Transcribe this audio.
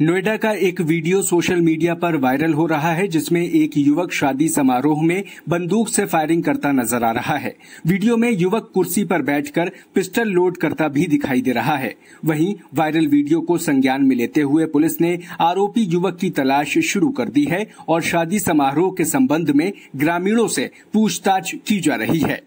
नोएडा का एक video social media पर वायरल हो रहा है, जिसमें एक युवक शादी समारोह में बंदूक से फायरिंग करता नज़र आ रहा है। वीडियो में युवक कुर्सी पर बैठकर पिस्टल लोड करता भी दिखाई दे रहा है। वहीं वायरल वीडियो को संज्ञान में लेते हुए पुलिस ने आरोपी युवक की तलाश शुरू कर दी है और शादी समारोह के संबंध में ग्रामीणों से पूछताछ की जा रही है।